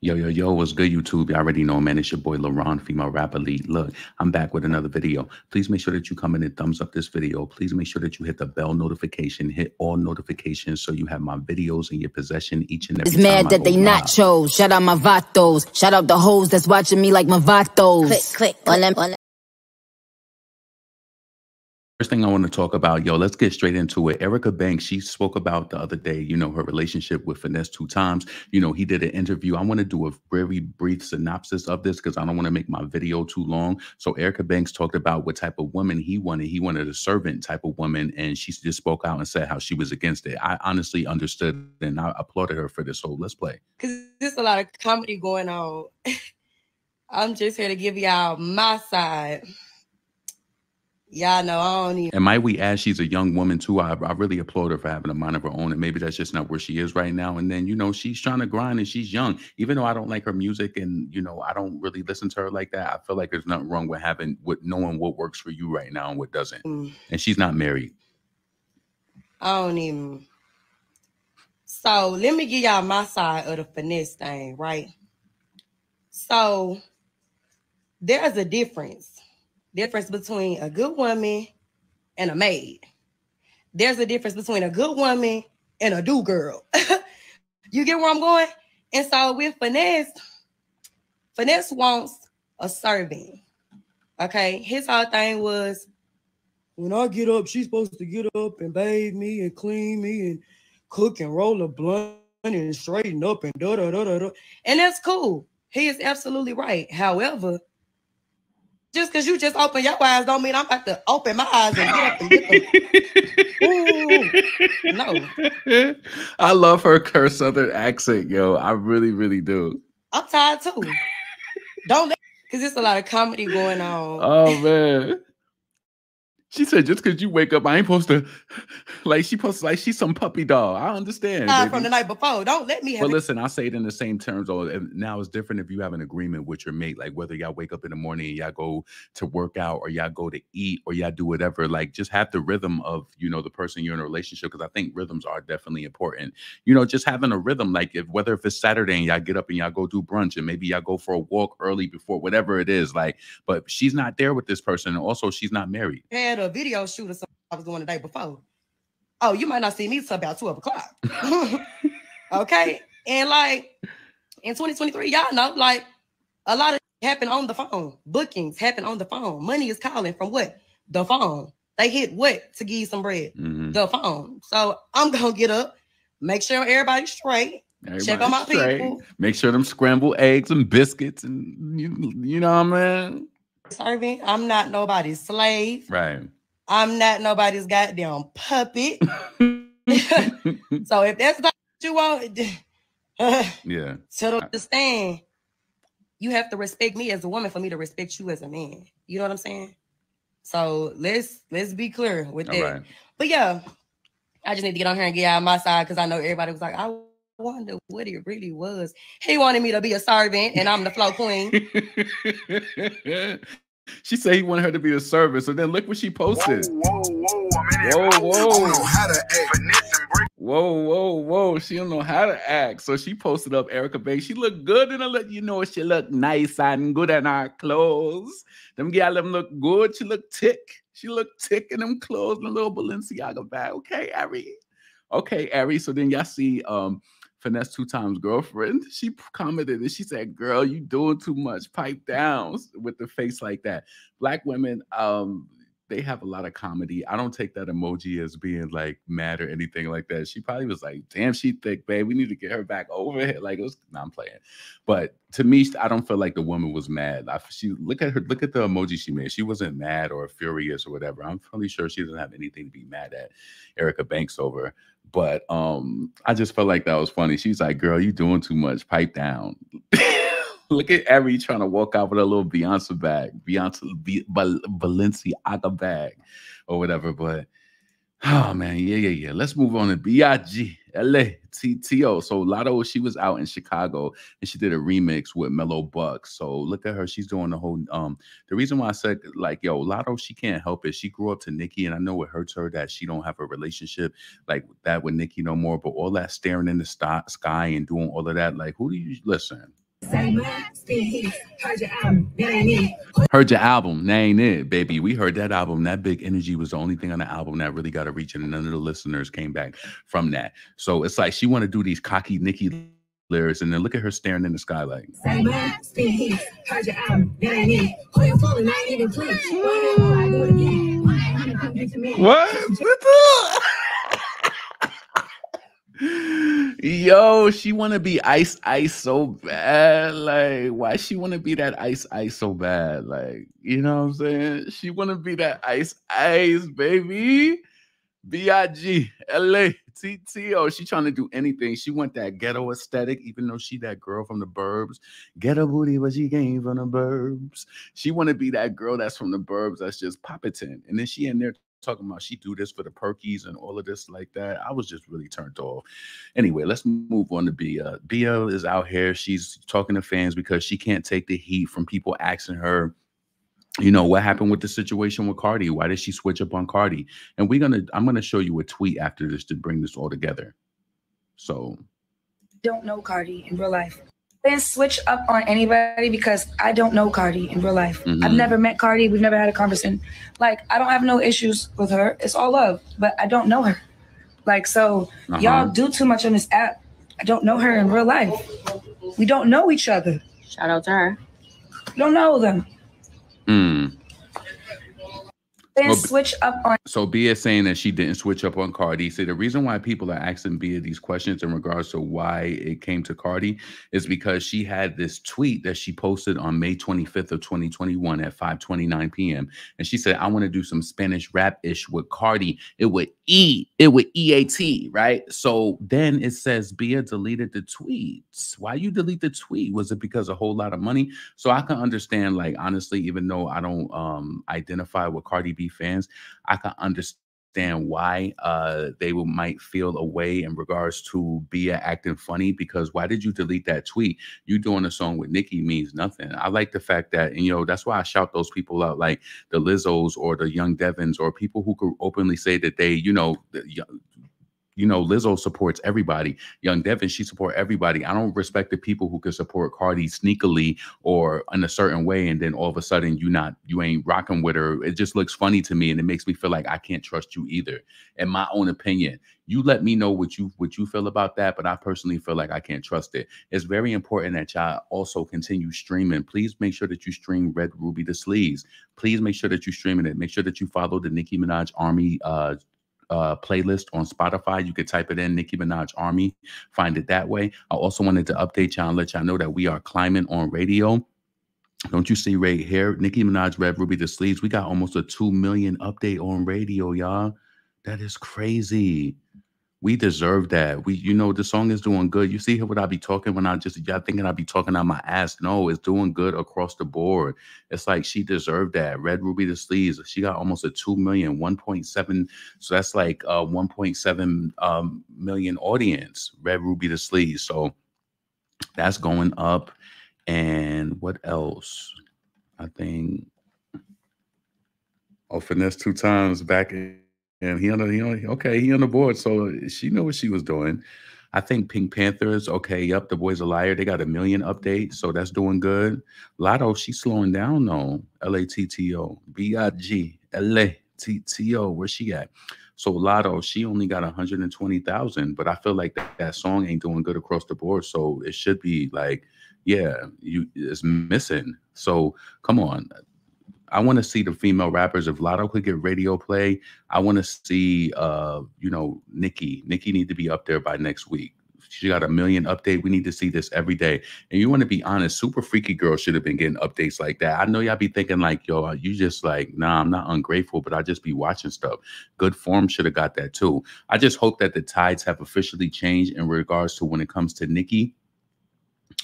Yo, yo, yo, what's good, YouTube? You already know, man. It's your boy LaRon, female rap elite. Look, I'm back with another video. Please make sure that you come in and thumbs up this video. Please make sure that you hit the bell notification, hit all notifications so you have my videos in your possession each and every It's time. mad that go they live. chose. Shout out my vatos. Shout out the hoes that's watching me like my vatos. Click, click, click. First thing I want to talk about, yo, let's get straight into it. Erica Banks, she spoke about the other day, you know, her relationship with Finesse2Tymes. You know, he did an interview. I want to do a very brief synopsis of this because I don't want to make my video too long. So Erica Banks talked about what type of woman he wanted. He wanted a servant type of woman, and she just spoke out and said how she was against it. I honestly understood and I applauded her for this. So let's play. because there's a lot of comedy going on. I'm just here to give y'all my side. Y'all know I don't even. And might we add, she's a young woman too. I, I really applaud her for having a mind of her own, and maybe that's just not where she is right now. And then you know she's trying to grind, and she's young. Even though I don't like her music, and you know I don't really listen to her like that, I feel like there's nothing wrong with having with knowing what works for you right now and what doesn't. mm, And she's not married. I don't even. So let me give y'all my side of the finesse thing, right? So there's a difference. Difference between a good woman and a maid. There's a difference between a good woman and a do girl. you get where I'm going? And so with finesse, finesse wants a servant. Okay, his whole thing was when I get up, she's supposed to get up and bathe me and clean me and cook and roll a blunt and straighten up and da da da da da. And that's cool. He is absolutely right. However, just because you just open your eyes don't mean I'm about to open my eyes and get up and get the no. I love her curse southern accent, yo. I really, really do. I'm tired too. Don't let because there's a lot of comedy going on. Oh man. She said, just because you wake up, I ain't supposed to like she to like she's some puppy dog. I understand. Baby. from the night before. Don't let me have But it. listen, I say it in the same terms. Or and now it's different if you have an agreement with your mate, like whether y'all wake up in the morning and y'all go to work out, or y'all go to eat, or y'all do whatever. Like just have the rhythm of you know the person you're in a relationship. Because I think rhythms are definitely important. You know, just having a rhythm, like if whether if it's Saturday and y'all get up and y'all go do brunch, and maybe y'all go for a walk early before whatever it is. Like, but she's not there with this person, and also she's not married. A video shoot or something I was doing the day before. Oh, you might not see me till about 12 o'clock. okay. And like in 2023, y'all know, like a lot of happen on the phone. Bookings happen on the phone. Money is calling from what? The phone. They hit what to give you some bread? Mhm. The phone. So I'm gonna get up, make sure everybody's straight. Check on my straight. people. Make sure them scrambled eggs and biscuits and you, you know what I mean? Serving. I'm not nobody's slave. Right. I'm not nobody's goddamn puppet. So if that's not what you want, yeah. to understand, you have to respect me as a woman for me to respect you as a man. You know what I'm saying? So let's let's be clear with All that. right. But yeah, I just need to get on here and get out my side because I know everybody was like, I wonder what it really was. He wanted me to be a servant and I'm the flow queen. she said he wanted her to be a servant. So then look what she posted. Whoa, whoa, I'm Whoa, whoa. I don't know how to act. Finesse and break. Whoa, whoa, whoa. She don't know how to act. So she posted up Erica Banks. She looked good and I let you know she look nice and good in her clothes. Them gal them look good. She look tick. She look tick in them clothes and a little Balenciaga bag. Okay, Ari. Okay, Ari. So then y'all see um Finesse2Tymes girlfriend. She commented and she said, Girl, you doing too much. Pipe down with the face like that. Black women, um, they have a lot of comedy. I don't take that emoji as being like mad or anything like that. She probably was like, "Damn, she thick, babe. We need to get her back over here." Like it was, no, I'm playing. But to me, I don't feel like the woman was mad. I, she look at her, look at the emoji she made. She wasn't mad or furious or whatever. I'm pretty sure she doesn't have anything to be mad at Erica Banks over. But um, I just felt like that was funny. She's like, "Girl, you doing too much. Pipe down." Look at Ari trying to walk out with a little Beyonce bag, Beyonce B- Bal- Balenciaga bag, or whatever. But oh man, yeah, yeah, yeah. Let's move on to Big. LA TTO. So Latto, she was out in Chicago and she did a remix with Mellow Buck. So look at her. She's doing the whole um the reason why I said like yo, Latto, she can't help it. She grew up to Nicki, and I know it hurts her that she don't have a relationship like that with Nicki no more. But all that staring in the sky and doing all of that, like who do you listen? Heard your album, that ain't it, baby. We heard that album. That big energy was the only thing on the album that really got a reach, and none of the listeners came back from that. So it's like she want to do these cocky Nicki lyrics, and then look at her staring in the sky like. What? Yo, she want to be ice ice so bad. Like, why she want to be that ice ice so bad? Like, you know what I'm saying? She want to be that ice ice, baby. B I G L A T T O. She trying to do anything. She want that ghetto aesthetic, even though she that girl from the burbs. Ghetto booty, but she came from the burbs. She want to be that girl that's from the burbs that's just Poppiton. And then she in there talking about she do this for the perkies and all of this like that. I was just really turned off. Anyway, let's move on to Bia. Uh, Bia is out here. She's talking to fans because she can't take the heat from people asking her you know what happened with the situation with Cardi? Why did she switch up on Cardi? And we're gonna I'm gonna show you a tweet after this to bring this all together. So don't know Cardi in real life. I didn't switch up on anybody because I don't know Cardi in real life. Mhm. I've never met Cardi. We've never had a conversation. Like I don't have no issues with her. It's all love, but I don't know her. Like so, Uh-huh. y'all do too much on this app. I don't know her in real life. We don't know each other. Shout out to her. Don't know them. mm. Then Well, switch up on So Bia is saying that she didn't switch up on Cardi. See, the reason why people are asking Bia these questions in regards to why it came to Cardi is because she had this tweet that she posted on May 25th of 2021 at 5:29 p.m. And she said, "I want to do some Spanish rap ish with Cardi. It would E, it would EAT, right?" So then it says Bia deleted the tweets. Why you delete the tweet? Was it because a whole lot of money? So I can understand, like honestly, even though I don't um identify with Cardi B fans, I can understand why uh they will, might feel a way in regards to Bia acting funny because why did you delete that tweet? You doing a song with Nicki means nothing. I like the fact that and you know that's why I shout those people out like the Lizzos or the Young Devyns or people who could openly say that they you know the you know, Lizzo supports everybody. Young Devyn, she support everybody. I don't respect the people who can support Cardi sneakily or in a certain way, and then all of a sudden you not you ain't rocking with her. It just looks funny to me, and it makes me feel like I can't trust you either. In my own opinion, you let me know what you what you feel about that, but I personally feel like I can't trust it. It's very important that y'all also continue streaming. Please make sure that you stream Red Ruby Da Sleeze. Please make sure that you streaming it. Make sure that you follow the Nicki Minaj Army uh uh, playlist on Spotify. You could type it in Nicki Minaj Army, find it that way. I also wanted to update y'all and let y'all know that we are climbing on radio. Don't you see right here? Nicki Minaj, Red Ruby, Da Sleeze. We got almost a 2 million update on radio, y'all. That is crazy. We deserve that. We, you know, the song is doing good. You see what I be talking when I just y'all thinking I be talking out my ass. No, it's doing good across the board. It's like she deserved that. Red Ruby Da Sleeze. She got almost a 2 million, 1.7. So that's like uh 1.7 um million audience. Red Ruby Da Sleeze. So that's going up. And what else? I think oh finesse two times back in and he on the, he on, okay, he on the board. So uh, she knew what she was doing. I think PinkPantheress, okay, yep, the boys a liar. They got a million updates, so that's doing good. Latto, she's slowing down though. L A T T O B I G L A T T O. Where she at? So Latto, she only got 120,000, but I feel like that, that song ain't doing good across the board. So it should be like, yeah, you it's missing. So come on. I want to see the female rappers. If Latto could get radio play, I want to see uh, you know, Nicki. Nicki need to be up there by next week. She got a million update. We need to see this every day. And you want to be honest, Super Freaky Girl should have been getting updates like that. I know y'all be thinking like, yo, you just like, nah, I'm not ungrateful, but I just be watching stuff. Good form should have got that too. I just hope that the tides have officially changed in regards to when it comes to Nicki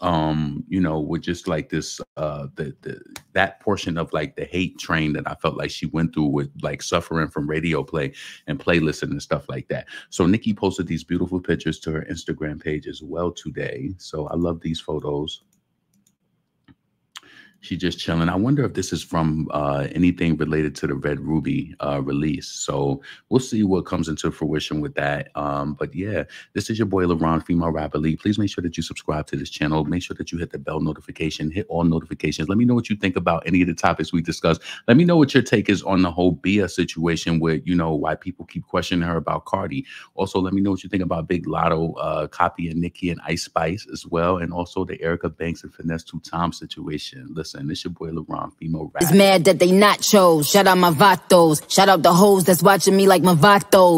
um you know with just like this uh the, the that portion of like the hate train that i felt like she went through with like suffering from radio play and playlisting and stuff like that. So nicki posted these beautiful pictures to her instagram page as well today. So i love these photos She's just chilling. I wonder if this is from uh, anything related to the Red Ruby uh, release. So we'll see what comes into fruition with that. Um, but yeah, this is your boy LeBron, female rapper league. Please make sure that you subscribe to this channel. Make sure that you hit the bell notification, hit all notifications. Let me know what you think about any of the topics we discussed. Let me know what your take is on the whole Bia situation with, you know, why people keep questioning her about Cardi. Also, let me know what you think about Big Latto uh, copying Nicki and Ice Spice as well. And also the Erica Banks and Finesse Two Tom situation. Listen, this your boy LeBron, female rap. Is mad that they not chose. Shout out my vatos. Shout out the hoes that's watching me like my vatos.